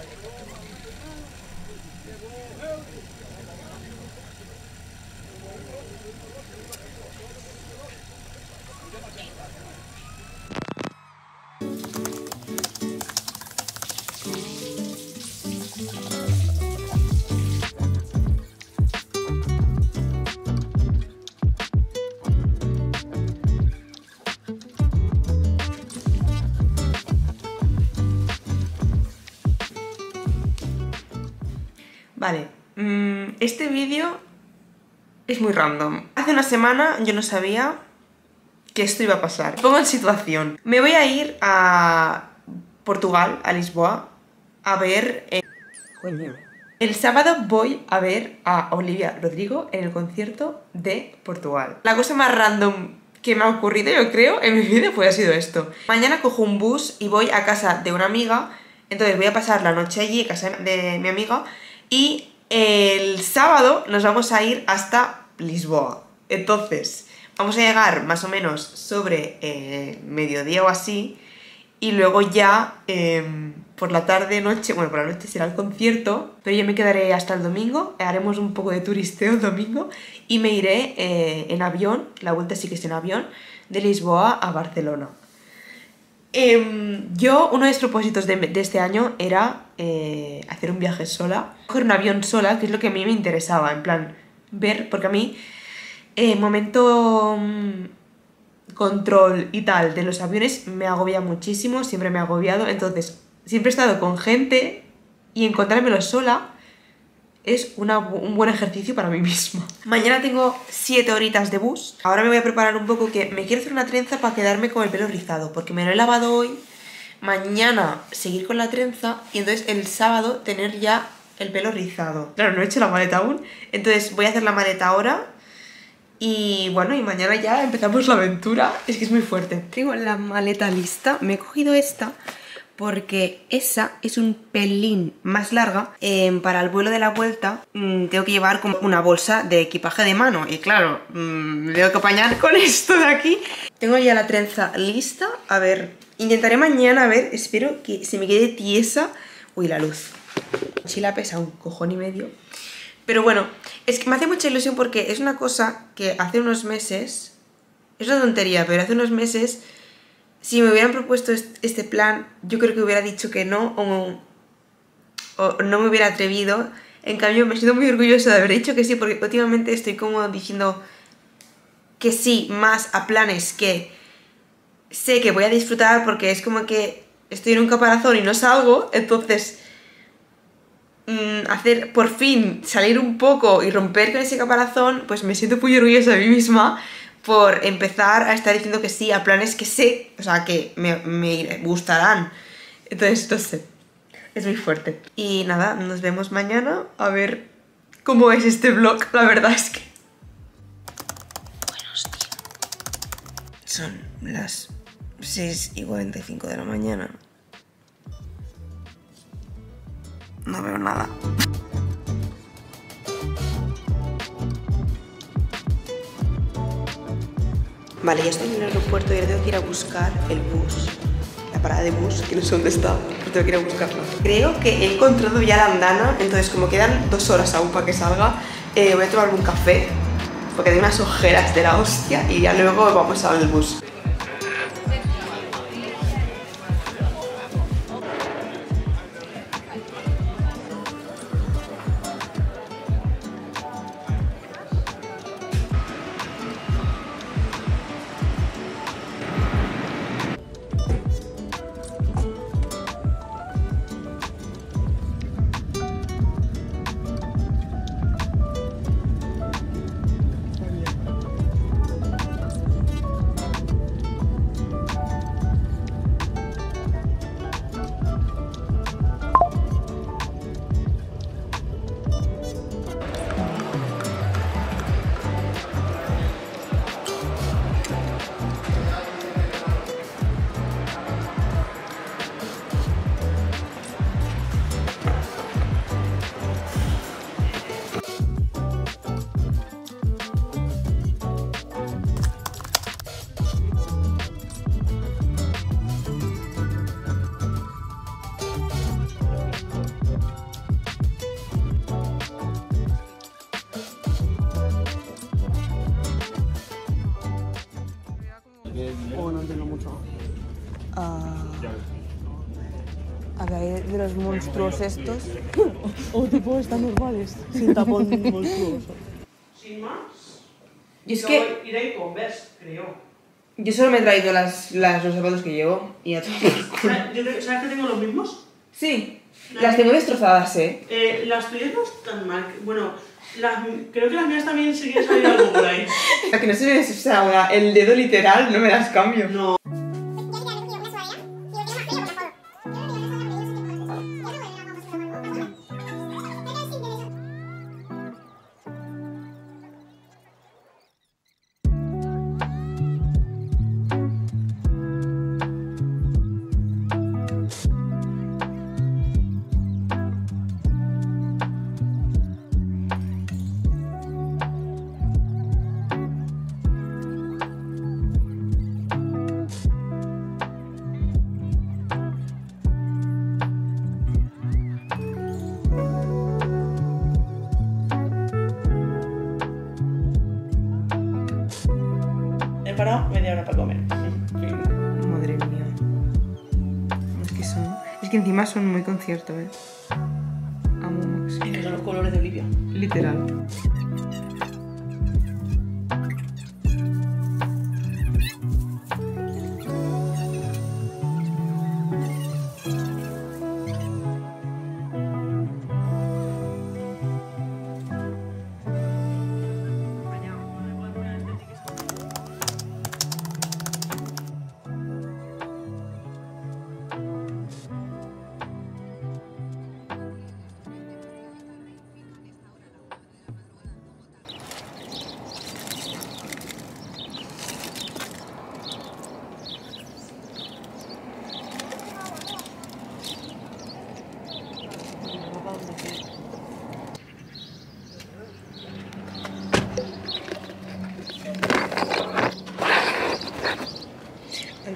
Vale, este vídeo es muy random. Hace una semana yo no sabía que esto iba a pasar. Pongo en situación. Me voy a ir a Portugal, a Lisboa, a ver... eh, El sábado voy a ver a Olivia Rodrigo en el concierto de Portugal. La cosa más random que me ha ocurrido, yo creo, en mi vida pues ha sido esto. Mañana cojo un bus y voy a casa de una amiga, entonces voy a pasar la noche allí, en casa de mi amiga, y el sábado nos vamos a ir hasta Lisboa. Entonces, vamos a llegar más o menos sobre eh, mediodía o así, y luego ya em, por la tarde, noche, bueno, por la noche será el concierto, pero yo me quedaré hasta el domingo, haremos un poco de turisteo el domingo y me iré eh, en avión, la vuelta sí que es en avión, de Lisboa a Barcelona. Em, yo, uno de mis propósitos de, de este año era eh, hacer un viaje sola, coger un avión sola, que es lo que a mí me interesaba, en plan, ver, porque a mí, eh, momento mm, control y tal de los aviones me agobia muchísimo, siempre me ha agobiado, entonces siempre he estado con gente y encontrármelo sola es un buen ejercicio para mí mismo. Mañana tengo 7 horitas de bus. Ahora me voy a preparar un poco que me quiero hacer una trenza para quedarme con el pelo rizado, porque me lo he lavado hoy. Mañana seguir con la trenza y entonces el sábado tener ya el pelo rizado. Claro, no he hecho la maleta aún. Entonces voy a hacer la maleta ahora. Y bueno, y mañana ya empezamos la aventura. Es que es muy fuerte. Tengo la maleta lista. Me he cogido esta porque esa es un pelín más larga. Eh, para el vuelo de la vuelta mm, tengo que llevar como una bolsa de equipaje de mano. Y claro, mm, me tengo que apañar con esto de aquí. Tengo ya la trenza lista. A ver, intentaré mañana, a ver, espero que se me quede tiesa. Uy, la luz. Si la pesa un cojón y medio. Pero bueno, es que me hace mucha ilusión porque es una cosa que hace unos meses... Es una tontería, pero hace unos meses si me hubieran propuesto est- este plan, yo creo que hubiera dicho que no o, o no me hubiera atrevido. En cambio, me siento muy orgullosa de haber dicho que sí, porque últimamente estoy como diciendo que sí más a planes que sé que voy a disfrutar porque es como que estoy en un caparazón y no salgo, entonces mm, hacer por fin salir un poco y romper con ese caparazón, pues me siento muy orgullosa de mí misma por empezar a estar diciendo que sí a planes que sé, o sea, que me, me gustarán. Entonces, no sé, es muy fuerte. Y nada, nos vemos mañana a ver cómo es este vlog, la verdad es que... Buenos días. Son las 6 y 45 de la mañana. No veo nada. Vale, ya estoy en el aeropuerto y ahora tengo que ir a buscar el bus. La parada de bus, que no sé dónde está, pero tengo que ir a buscarla. Creo que he encontrado ya la andana, entonces como quedan dos horas aún para que salga, eh, voy a tomarme un café, porque tengo unas ojeras de la hostia y ya luego vamos al bus. Monstruos estos. O tipo están normales, sin tapón monstruoso. Sin más. Y es Yo que iré Converse, creo. yo solo me he traído las, las, los zapatos que llevo y a todos. ¿Sabes yo creo- ¿sabes que tengo los mismos? Sí, las tengo destrozadas, ¿eh? Eh, las tuyas no están mal. Bueno, las, creo que las mías también sí que salido algo por ahí. A que no se me destroza el dedo literal, no me las cambio. No. Son muy concierto, ¿eh? Amo Max. Es que son los colores de Olivia. Literal.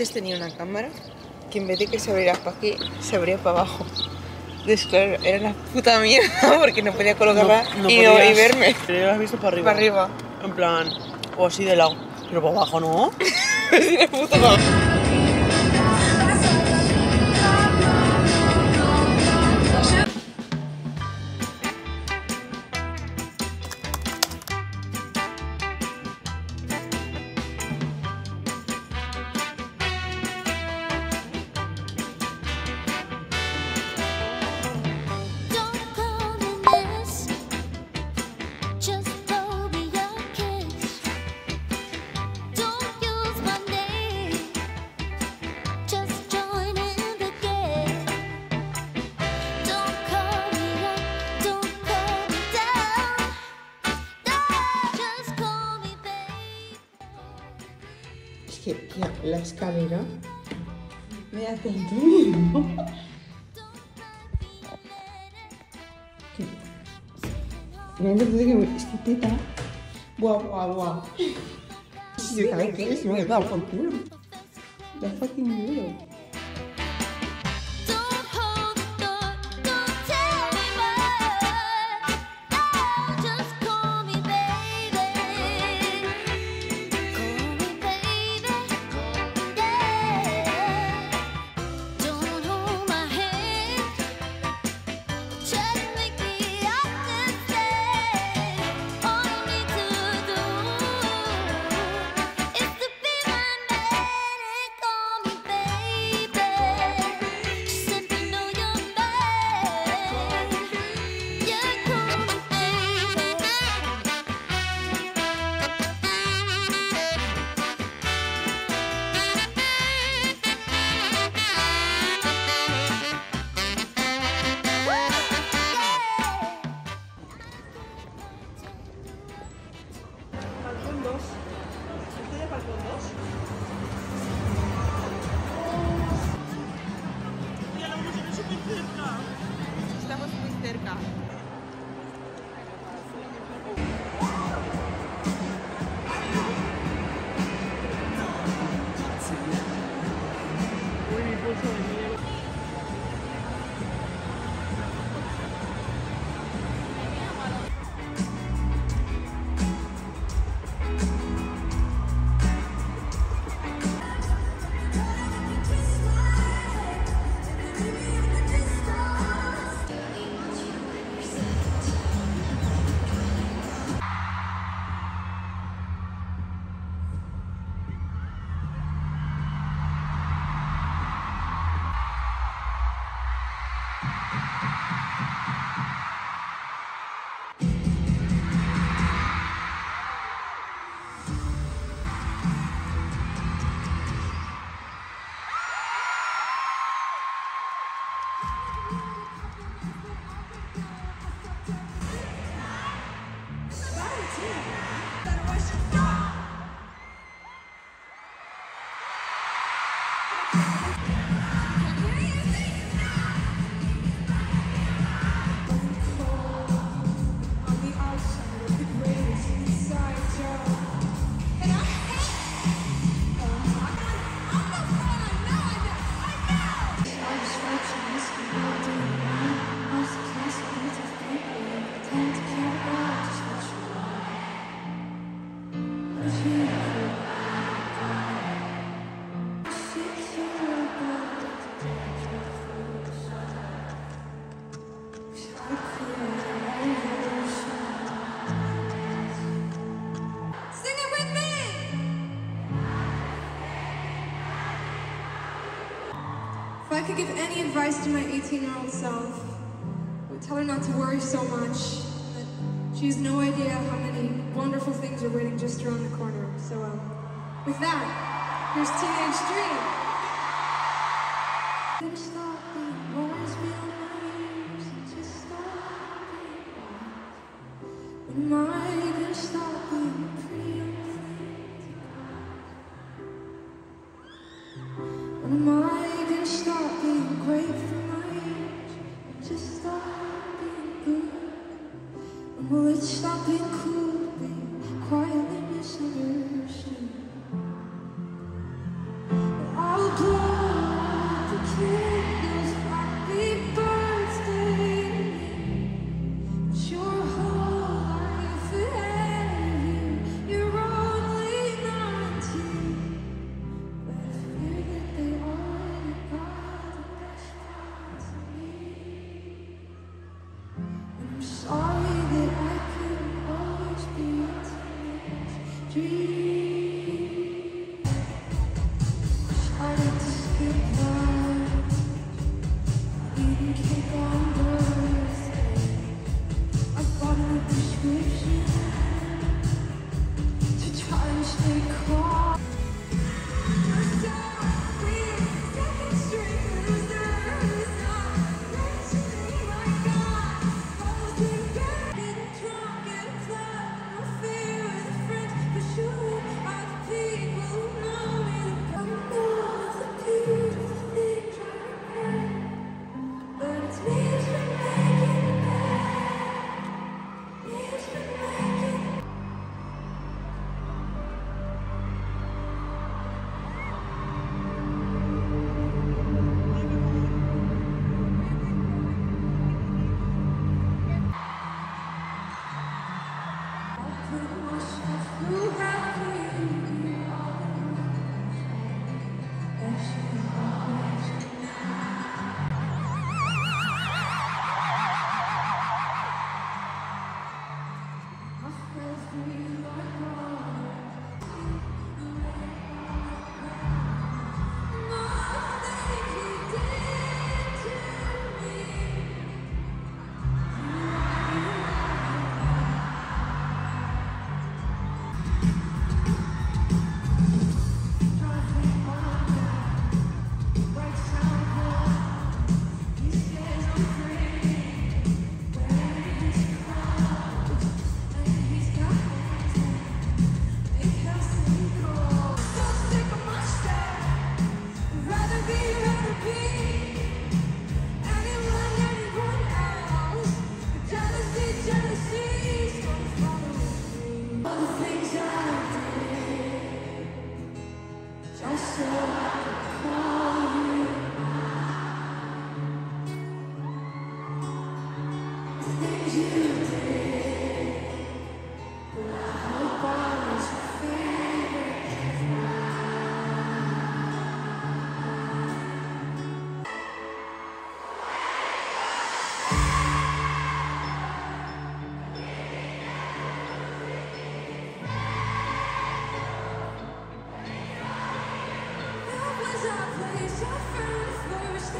Antes tenía una cámara que en vez de que se abriera para aquí, se abría para abajo. Entonces, claro, era una puta mierda porque no podía colocarla y, no- y podías- verme Pero lo has visto para arriba. para arriba. En plan, o así de lado. Pero para abajo, ¿no? Así de puta la escalera me da tanto miedo. Me entendido que me... Es que teta. Guau, guau, guau. Si cada vez que es, me he dado por culo. Da fucking miedo. could give any advice to my 18-year-old self, I would tell her not to worry so much. She has no idea how many wonderful things are waiting just around the corner. So, um, with that, here's Teenage Dream.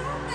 stop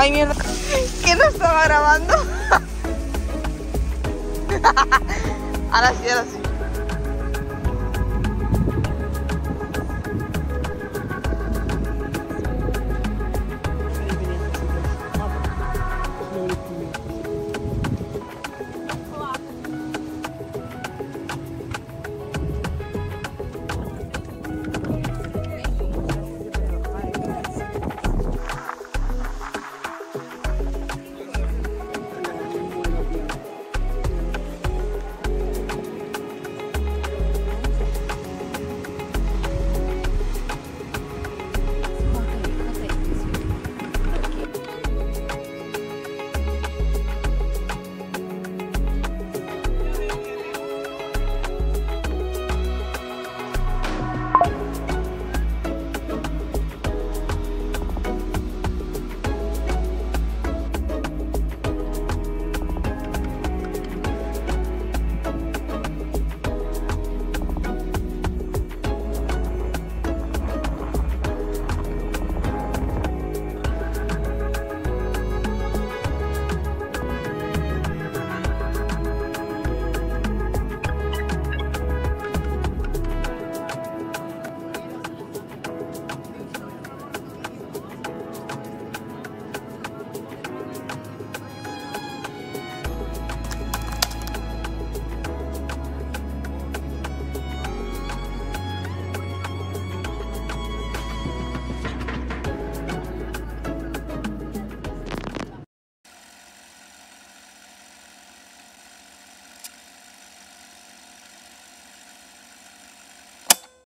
Ay, mierda. ¿Qué no estaba grabando? ahora sí, ahora sí.